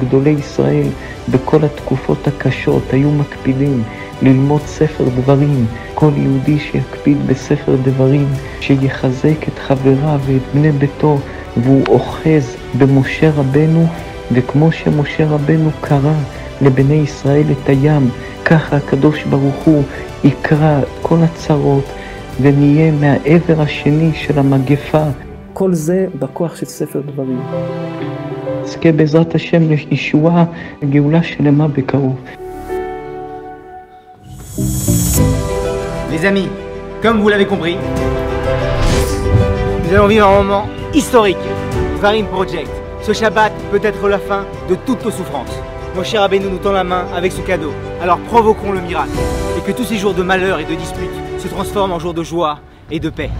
גדולי ישראל בכל התקופות הקשות היו מקפידים ללמוד ספר דברים. כל יהודי שיקפיד בספר דברים, שיחזק את חבריו ואת בני ביתו, והוא אוחז במשה רבנו, וכמו שמשה רבנו קרא לבני ישראל את הים, ככה הקדוש ברוך הוא יקרא כל הצרות, ונהיה מהעבר השני של המגפה. כל זה בכוח של ספר דברים. נזכה בעזרת השם לישועה וגאולה שלמה בקרוב. Les amis, comme vous l'avez compris, nous allons vivre un moment historique. Varim Project. Ce Shabbat peut être la fin de toutes nos souffrances. Mon cher Abénou nous tend la main avec ce cadeau. Alors provoquons le miracle et que tous ces jours de malheur et de dispute se transforment en jours de joie et de paix.